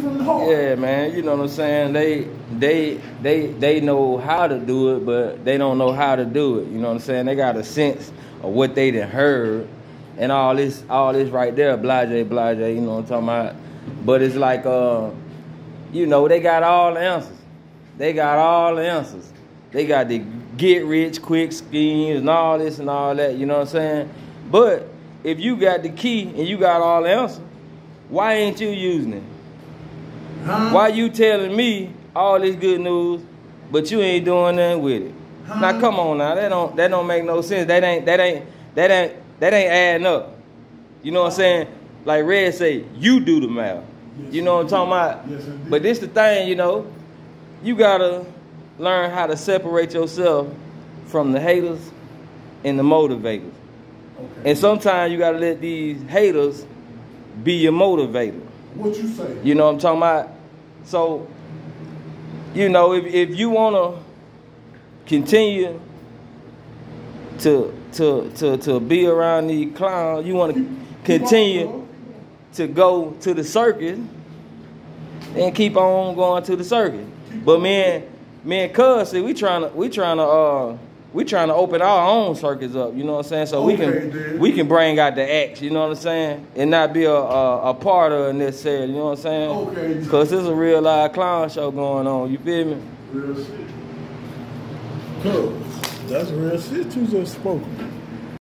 from the heart. Yeah, man. You know what I'm saying? They they they they know how to do it, but they don't know how to do it. You know what I'm saying? They got a sense of what they done heard and all this all this right there, blase, blase, you know what I'm talking about? But it's like uh you know, they got all the answers. They got all the answers. They got the get rich quick schemes and all this and all that, you know what I'm saying? But if you got the key and you got all the answers, why ain't you using it? Huh? Why you telling me all this good news, but you ain't doing nothing with it? Huh? Now come on now, that don't that don't make no sense. That ain't that ain't that ain't that ain't adding up. You know what I'm saying? Like Red say, you do the math. Yes, You know what I'm talking about? Yes. But this the thing, you know, you gotta learn how to separate yourself from the haters and the motivators. Okay. And sometimes you gotta let these haters be your motivator. what you say? You know what I'm talking about? So, you know, if, if you wanna continue to to to to be around these clown, you wanna continue to go to the circus, and keep on going to the circus. But me and Cuz, see, we trying to we trying to uh we trying to open our own circuits up. You know what I'm saying? So we can we can bring out the acts. You know what I'm saying? And not be a a, a part of it necessarily. You know what I'm saying? Okay. Cause there's a real live clown show going on. You feel me? Real shit. Cuz, That's real shit you just spoken.